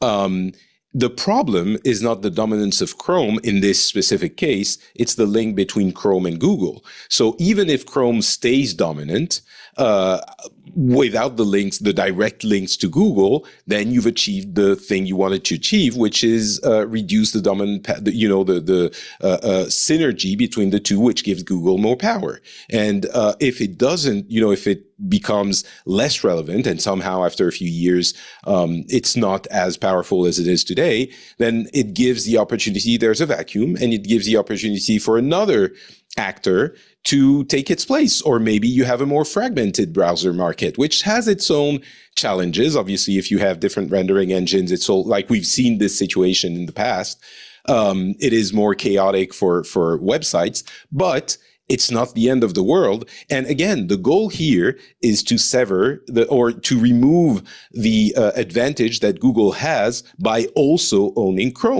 Um, the problem is not the dominance of Chrome in this specific case, it's the link between Chrome and Google. So even if Chrome stays dominant, uh, without the links, the direct links to Google, then you've achieved the thing you wanted to achieve, which is uh, reduce the dominant, you know, the the uh, uh, synergy between the two, which gives Google more power. And uh, if it doesn't, you know, if it becomes less relevant and somehow after a few years um, it's not as powerful as it is today, then it gives the opportunity. There's a vacuum, and it gives the opportunity for another actor to take its place. Or maybe you have a more fragmented browser market, which has its own challenges. Obviously, if you have different rendering engines, it's all like we've seen this situation in the past. Um, it is more chaotic for, for websites, but it's not the end of the world. And again, the goal here is to sever the, or to remove the uh, advantage that Google has by also owning Chrome.